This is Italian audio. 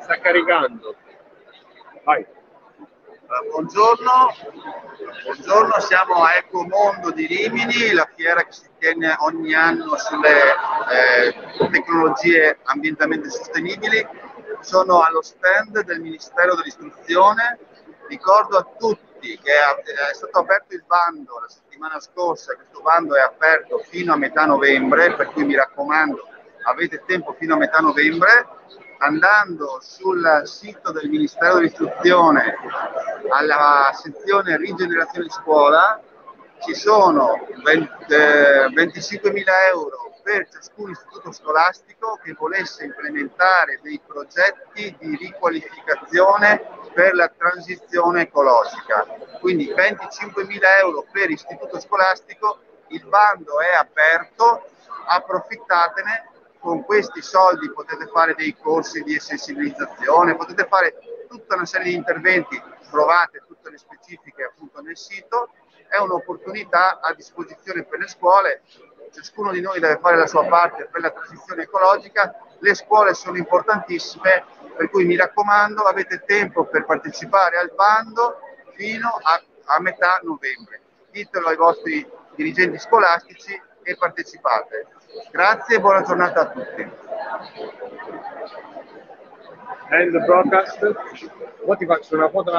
Sta caricando. Vai. Buongiorno, buongiorno, siamo a Ecomondo di Rimini, la fiera che si tiene ogni anno sulle eh, tecnologie ambientalmente sostenibili. Sono allo stand del Ministero dell'Istruzione. Ricordo a tutti che è stato aperto il bando la settimana scorsa, questo bando è aperto fino a metà novembre, per cui mi raccomando avete tempo fino a metà novembre andando sul sito del Ministero dell'Istruzione alla sezione rigenerazione scuola ci sono 25.000 euro per ciascun istituto scolastico che volesse implementare dei progetti di riqualificazione per la transizione ecologica. Quindi 25.000 euro per istituto scolastico, il bando è aperto, approfittatene con questi soldi potete fare dei corsi di sensibilizzazione, potete fare tutta una serie di interventi, trovate tutte le specifiche appunto nel sito, è un'opportunità a disposizione per le scuole, ciascuno di noi deve fare la sua parte per la transizione ecologica, le scuole sono importantissime, per cui mi raccomando avete tempo per partecipare al bando fino a, a metà novembre. Ditelo ai vostri dirigenti scolastici e partecipate. Grazie e buona giornata a tutti. End broadcast. Mo ti faccio una foto.